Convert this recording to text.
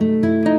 you